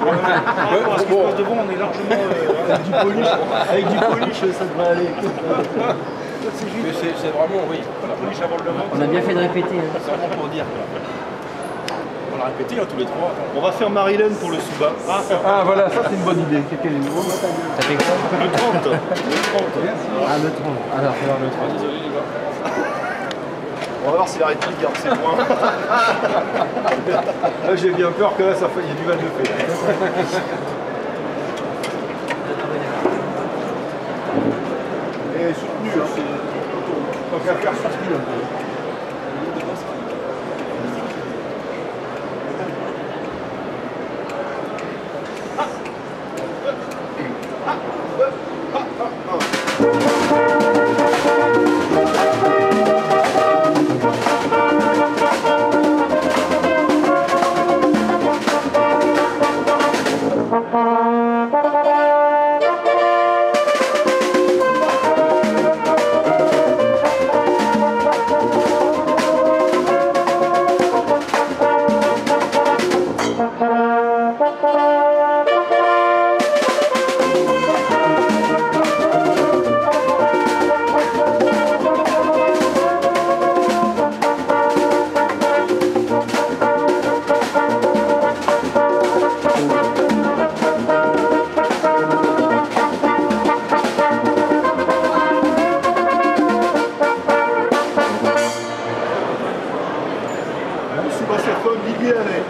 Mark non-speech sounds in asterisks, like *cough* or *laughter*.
Parce que bon. passe devant, on est largement euh, avec du polish. Avec du polish, ça devrait aller. C'est vraiment, oui. la polish avant le vent. On a bien fait de répéter. hein. C'est vraiment pour dire. On l'a répété hein, tous les trois. On va faire Marilyn pour le Suba. Ah, Ah voilà, ça c'est une bonne idée. Quel est le numéro Ça fait quoi? Le 30. Le 30. Ah, le 30. Alors, Alors le 3, désolé les gars. On va voir si la réplique garde ses points. *laughs* là, j'ai bien peur que là, ça fait... du mal de fait. Et soutenu, hein, c'est... Tant qu'à faire, soutenu un peu. Merci, Basserton, Libye, allez.